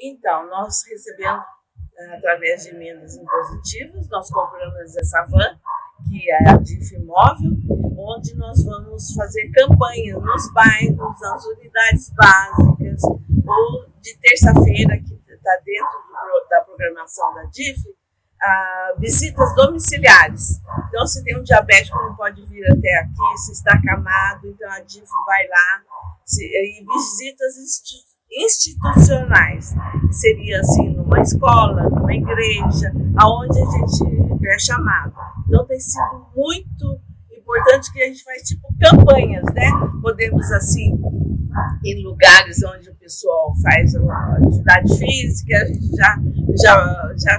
Então, nós recebemos eh, através de emendas impositivas, nós compramos essa van, que é a DIF Imóvel, onde nós vamos fazer campanha nos bairros, nas unidades básicas, ou de terça-feira, que está dentro do, da programação da DIF, visitas domiciliares. Então, se tem um diabético não pode vir até aqui, se está acamado, então a DIF vai lá. Se, e visitas institucionais, que seria assim numa escola, numa igreja, aonde a gente é chamado. Então tem sido muito importante que a gente faz tipo campanhas, né? Podemos assim em lugares onde o pessoal faz atividade física, a gente já já já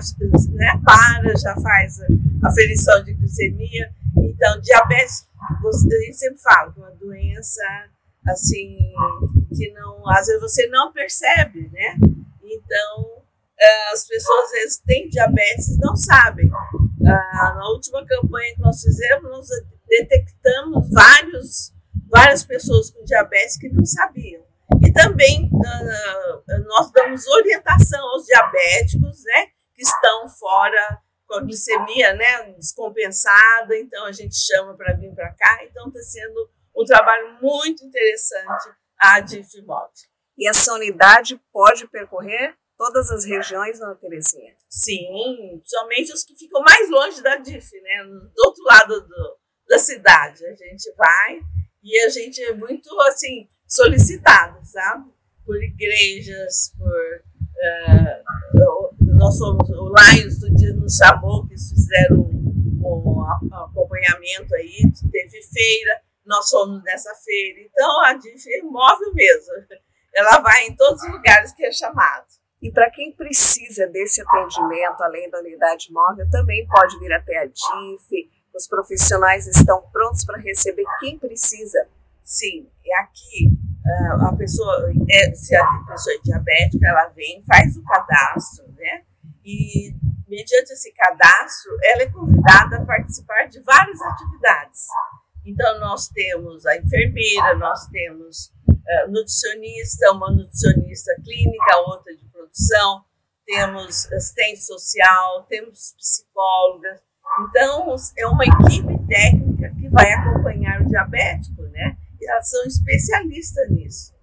né, para, já faz a aferição de glicemia. Então diabetes, a gente sempre fala é uma doença assim que não, às vezes você não percebe, né? Então, eh, as pessoas às vezes têm diabetes não sabem. Ah, na última campanha que nós fizemos, nós detectamos vários, várias pessoas com diabetes que não sabiam. E também ah, nós damos orientação aos diabéticos, né? Que estão fora com a glicemia, né? Descompensada, então a gente chama para vir para cá. Então está sendo um trabalho muito interessante a DIFMOB. E essa unidade pode percorrer todas as regiões, Dona Terezinha? Sim, somente os que ficam mais longe da DIF, né? Do outro lado do, da cidade. A gente vai e a gente é muito, assim, solicitado, sabe? Por igrejas, por... Uh, nós somos... O Lions do dia nos chamou, que fizeram um, um acompanhamento aí, teve feira nós somos nessa feira. Então, a DIF é móvel mesmo. Ela vai em todos os lugares que é chamado. E para quem precisa desse atendimento, além da unidade móvel, também pode vir até a DIF. Os profissionais estão prontos para receber quem precisa. Sim, e aqui a pessoa, é, se a pessoa é diabética, ela vem, faz o cadastro, né? E mediante esse cadastro, ela é convidada a participar de várias atividades. Então, nós temos a enfermeira, nós temos uh, nutricionista, uma nutricionista clínica, outra de produção, temos assistente social, temos psicólogas. Então, é uma equipe técnica que vai acompanhar o diabético, né? E elas são especialistas nisso.